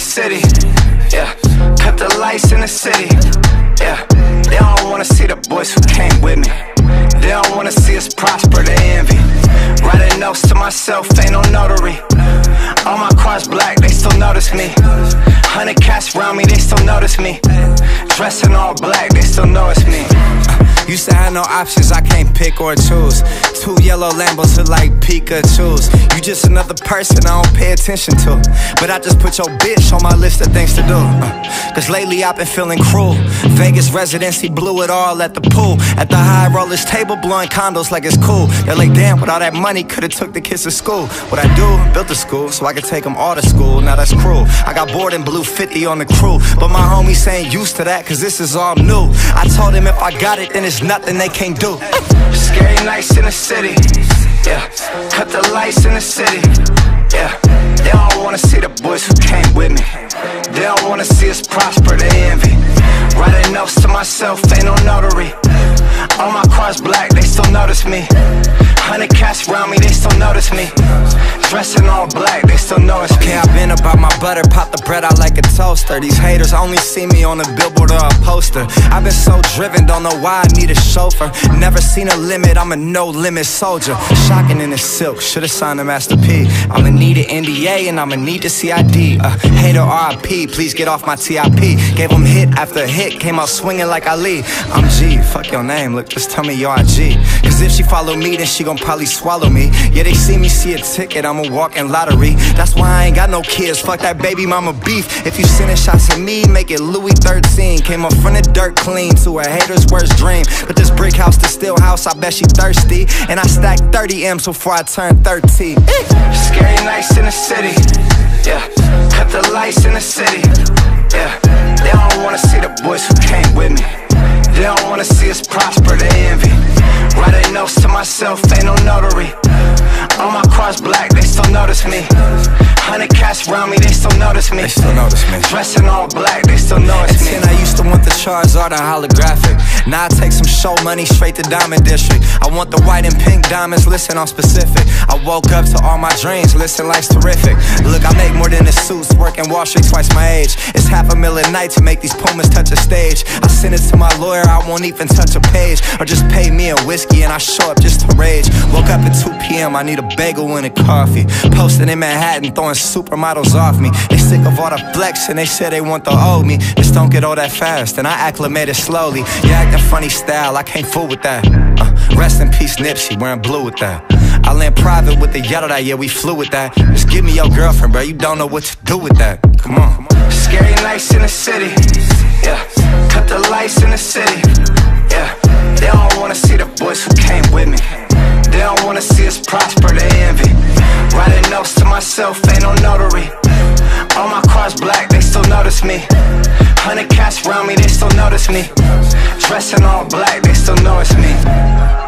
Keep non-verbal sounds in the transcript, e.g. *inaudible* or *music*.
city. Yeah, cut the lights in the city. Yeah, they don't wanna see the boys who came with me. They don't wanna see us prosper, they envy. Writing notes to myself, ain't no notary. All my cars black, they still notice me. Hundred cats around me, they still notice me. Dressing all black, they still notice me. You Used to have no options, I can't pick or choose. Two yellow Lambos look like Pikachu's. You just another person I don't pay attention to. But I just put your bitch on my list of things to do. Uh, Cause lately I've been feeling cruel. Vegas residency blew it all at the pool. At the high rollers table, blowing condos like it's cool. They're like, damn, with all that money, could've took the kids to school. What I do, built a school so I could take them all to school. Now that's cruel. I got bored and blew 50 on the crew. But my homies ain't used to that, cause this is all new. I told him if I got it, then it's nothing they can't do. *laughs* Scary nights in the city. Yeah, cut the lights in the city. Yeah, they don't wanna see the boys who came with me. They don't wanna see us prosper, they envy. Writing notes to myself, ain't no notary. All my cars black, they still notice me. Hundred cats around me, they still notice me. Dressing all black, they still notice me. Okay, I've been about my butter, pop the bread out like a toaster. These haters only see me on a billboard or a poster. I've been so driven, don't know why I need a chauffeur. Never seen a limit, I'm a no limit soldier. Shocking in the silk, should've signed a Master P. I'ma need an NDA and I'ma need the CID. Uh, hater RIP, please get off my TIP. Gave them hit after hit, came out swinging like Ali. I'm G, fuck your name, look, just tell me you're G. Cause if she follow me, then she gon' probably swallow me. Yeah, they see me see a ticket, I'm a walking lottery. That's why I ain't got no kids, fuck that baby mama beef. If you sending shots at me, make it Louis 13. Came up from the dirt clean to a hater's worst dream. But this brick house, the still house, I bet she thirsty. And I stacked 30 M's before I turned 13. Scary nights in the city. Yeah, cut the lights in the city. Yeah, they don't wanna see the boys who came with me. They don't wanna see us prosper, they envy. Writing notes to myself, ain't no notary. All my cross black, they still notice me. Hundred cats around me, they still notice me. They still notice me. Dressing all black, they still notice me. Charizard and holographic. Now I take some show money straight to Diamond District. I want the white and pink diamonds, listen, I'm specific. I woke up to all my dreams, listen, life's terrific. Look, I make more than the suits, working Wall Street twice my age. It's half a million night to make these pumas touch a stage. I send it to my lawyer, I won't even touch a page. Or just pay me a whiskey and I show up just to rage. Woke up at 2 p.m., I need a bagel and a coffee. Posting in Manhattan, throwing supermodels off me. They sick of all the flex and they say they want the old me. Just don't get all that fast, and I acclimated slowly. You acting funny style, I can't fool with that. Uh, rest in peace, Nipsey, wearing blue with that. I land private with the yellow that, yeah, we flew with that. Just give me your girlfriend, bro, you don't know what to do with that. Come on. Scary nights in the city. Yeah, cut the lights in the city. Yeah, they don't wanna see the boys who came with me. They don't wanna see us prosper, they envy. Writing notes to myself, ain't no notary. All my cars black, they still notice me. Hundred cats around me, they still notice me. Dressing all black, they still notice me.